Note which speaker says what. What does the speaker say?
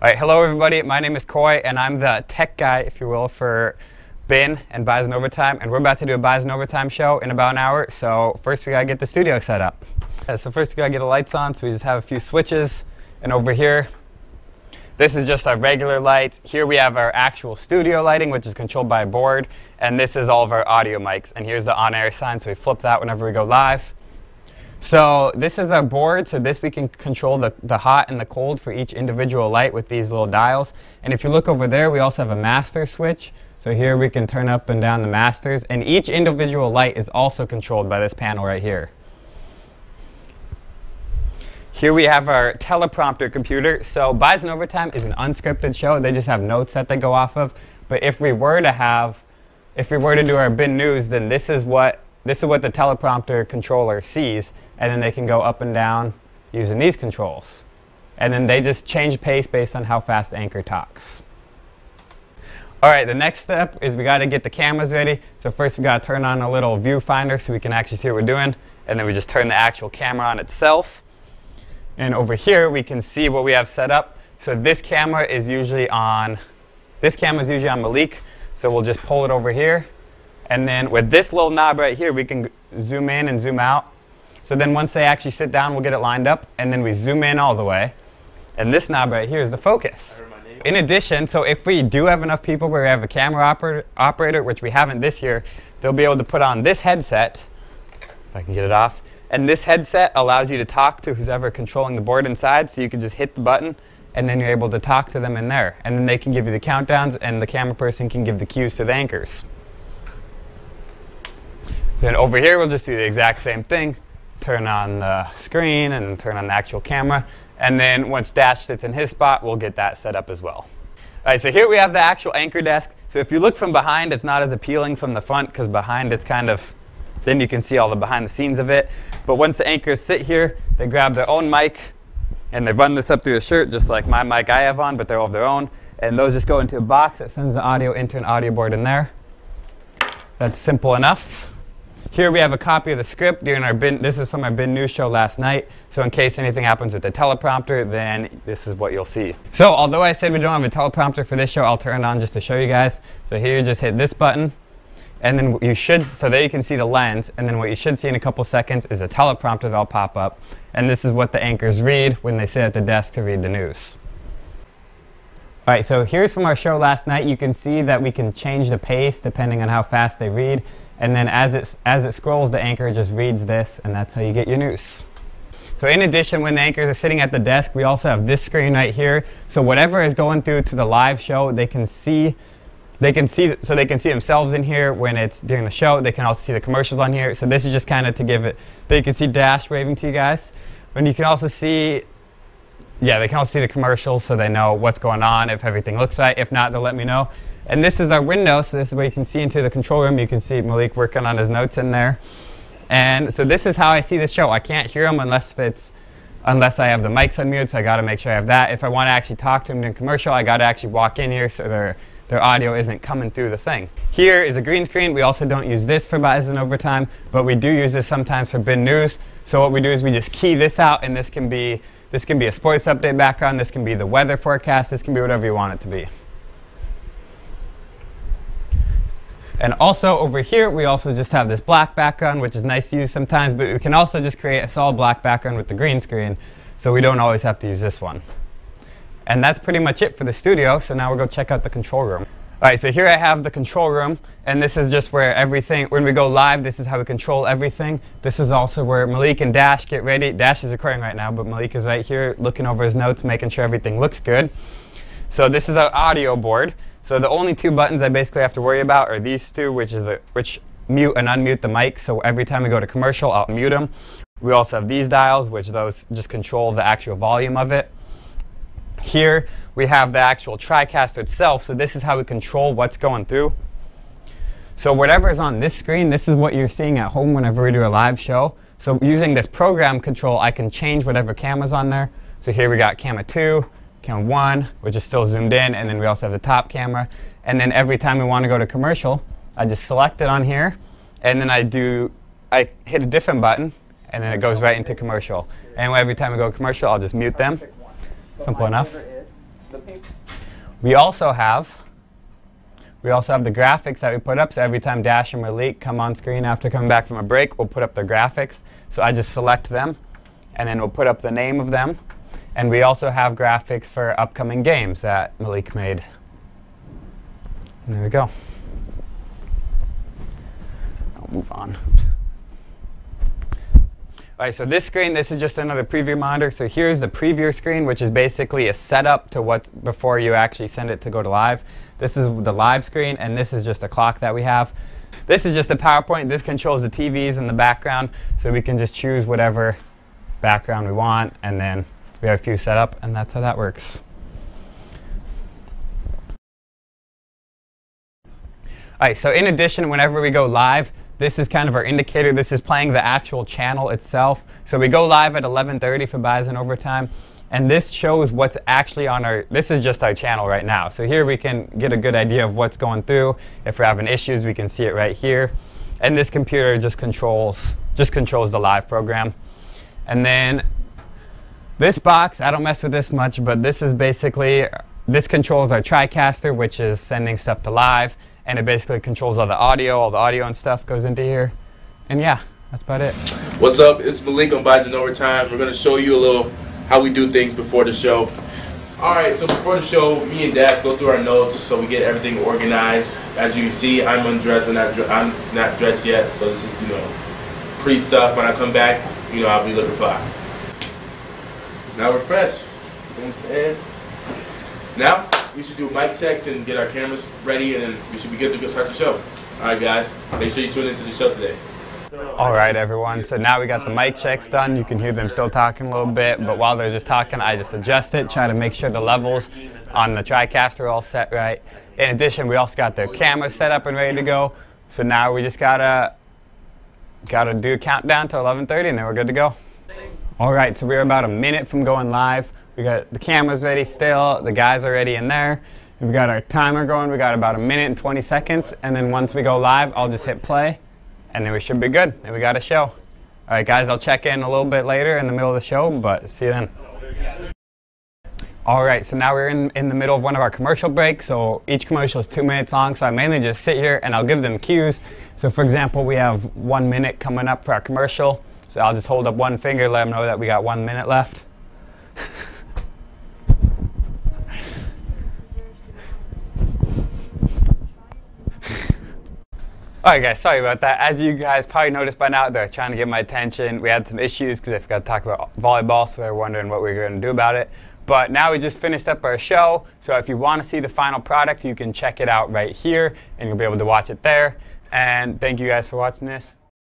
Speaker 1: All right, hello everybody. My name is Coy, and I'm the tech guy, if you will, for Bin and Bison Overtime. And we're about to do a Bison Overtime show in about an hour. So first, we gotta get the studio set up. Yeah, so first, we gotta get the lights on. So we just have a few switches, and over here, this is just our regular lights. Here we have our actual studio lighting, which is controlled by a board, and this is all of our audio mics. And here's the on-air sign, so we flip that whenever we go live. So this is our board. So this we can control the, the hot and the cold for each individual light with these little dials. And if you look over there, we also have a master switch. So here we can turn up and down the masters. And each individual light is also controlled by this panel right here. Here we have our teleprompter computer. So Bison Overtime is an unscripted show. They just have notes that they go off of. But if we were to have, if we were to do our bin news, then this is what this is what the teleprompter controller sees, and then they can go up and down using these controls. And then they just change pace based on how fast Anchor talks. All right, the next step is we got to get the cameras ready. So first we got to turn on a little viewfinder so we can actually see what we're doing. And then we just turn the actual camera on itself. And over here we can see what we have set up. So this camera is usually on, this camera is usually on Malik. So we'll just pull it over here and then with this little knob right here, we can zoom in and zoom out. So then once they actually sit down, we'll get it lined up, and then we zoom in all the way. And this knob right here is the focus. In addition, so if we do have enough people where we have a camera oper operator, which we haven't this year, they'll be able to put on this headset, if I can get it off, and this headset allows you to talk to who's ever controlling the board inside, so you can just hit the button, and then you're able to talk to them in there. And then they can give you the countdowns, and the camera person can give the cues to the anchors. Then over here, we'll just do the exact same thing. Turn on the screen and turn on the actual camera. And then once Dash sits in his spot, we'll get that set up as well. All right, so here we have the actual anchor desk. So if you look from behind, it's not as appealing from the front because behind it's kind of, then you can see all the behind the scenes of it. But once the anchors sit here, they grab their own mic and they run this up through a shirt just like my mic I have on, but they're all of their own. And those just go into a box that sends the audio into an audio board in there. That's simple enough. Here we have a copy of the script during our bin, this is from our bin news show last night. So in case anything happens with the teleprompter, then this is what you'll see. So although I said we don't have a teleprompter for this show, I'll turn it on just to show you guys. So here you just hit this button and then you should, so there you can see the lens, and then what you should see in a couple seconds is a teleprompter that'll pop up, and this is what the anchors read when they sit at the desk to read the news. All right, so here's from our show last night. You can see that we can change the pace depending on how fast they read. And then as it, as it scrolls, the anchor just reads this, and that's how you get your news. So in addition, when the anchors are sitting at the desk, we also have this screen right here. So whatever is going through to the live show, they can see they can see so they can see themselves in here when it's during the show. They can also see the commercials on here. So this is just kind of to give it. They can see Dash waving to you guys, and you can also see. Yeah, they can all see the commercials so they know what's going on if everything looks right. If not, they'll let me know. And this is our window, so this is where you can see into the control room. You can see Malik working on his notes in there. And so this is how I see the show. I can't hear them unless it's unless I have the mics unmuted, so I got to make sure I have that. If I want to actually talk to them in commercial, I got to actually walk in here so their their audio isn't coming through the thing. Here is a green screen. We also don't use this for Bison Overtime, but we do use this sometimes for bin news. So what we do is we just key this out, and this can be this can be a sports update background. This can be the weather forecast. This can be whatever you want it to be. And also over here, we also just have this black background, which is nice to use sometimes, but we can also just create a solid black background with the green screen, so we don't always have to use this one. And that's pretty much it for the studio, so now we'll go check out the control room. All right, so here I have the control room, and this is just where everything, when we go live, this is how we control everything. This is also where Malik and Dash get ready. Dash is recording right now, but Malik is right here looking over his notes, making sure everything looks good. So this is our audio board. So the only two buttons I basically have to worry about are these two, which is the, which mute and unmute the mic. So every time we go to commercial, I'll mute them. We also have these dials, which those just control the actual volume of it. Here we have the actual TriCaster itself. So this is how we control what's going through. So whatever is on this screen, this is what you're seeing at home whenever we do a live show. So using this program control, I can change whatever camera's on there. So here we got camera 2, camera one, which is still zoomed in, and then we also have the top camera. And then every time we want to go to commercial, I just select it on here, and then I do, I hit a different button, and then it goes right into commercial. And every time I go commercial, I'll just mute them. Simple enough. We also have we also have the graphics that we put up. So every time Dash and Malik come on screen after coming back from a break, we'll put up the graphics. So I just select them, and then we'll put up the name of them. And we also have graphics for upcoming games that Malik made. And there we go. I'll move on. All right, so this screen, this is just another preview monitor. So here's the preview screen, which is basically a setup to what's before you actually send it to go to live. This is the live screen, and this is just a clock that we have. This is just a PowerPoint. This controls the TVs in the background, so we can just choose whatever background we want, and then we have a few set up, and that's how that works. All right, so in addition, whenever we go live, this is kind of our indicator. This is playing the actual channel itself. So we go live at 11.30 for Bison Overtime. And this shows what's actually on our, this is just our channel right now. So here we can get a good idea of what's going through. If we're having issues, we can see it right here. And this computer just controls, just controls the live program. And then this box, I don't mess with this much, but this is basically, this controls our TriCaster, which is sending stuff to live and it basically controls all the audio. All the audio and stuff goes into here. And yeah, that's about it.
Speaker 2: What's up? It's Malik on Bison Overtime. We're to show you a little how we do things before the show. All right, so before the show, me and Dad go through our notes so we get everything organized. As you can see, I'm undressed, but not I'm not dressed yet. So this is, you know, pre stuff. When I come back, you know, I'll be looking fly. Now we're fresh. You know what I'm saying? Now, we should do mic checks and get our cameras ready, and then we should be good to start the show. All right, guys, make sure you tune into the show today.
Speaker 1: All right, everyone. So now we got the mic checks done. You can hear them still talking a little bit, but while they're just talking, I just adjust it, try to make sure the levels on the TriCaster are all set right. In addition, we also got the camera set up and ready to go. So now we just gotta gotta do a countdown to 11:30, and then we're good to go. All right, so we're about a minute from going live. We got the cameras ready still. The guys are ready in there. We've got our timer going. We got about a minute and 20 seconds. And then once we go live, I'll just hit play and then we should be good. And we got a show. All right, guys, I'll check in a little bit later in the middle of the show, but see you then. All right, so now we're in, in the middle of one of our commercial breaks. So each commercial is two minutes long. So I mainly just sit here and I'll give them cues. So for example, we have one minute coming up for our commercial. So I'll just hold up one finger, let them know that we got one minute left. Alright guys, sorry about that. As you guys probably noticed by now, they're trying to get my attention. We had some issues because I forgot to talk about volleyball, so they're wondering what we are going to do about it. But now we just finished up our show, so if you want to see the final product, you can check it out right here, and you'll be able to watch it there. And thank you guys for watching this.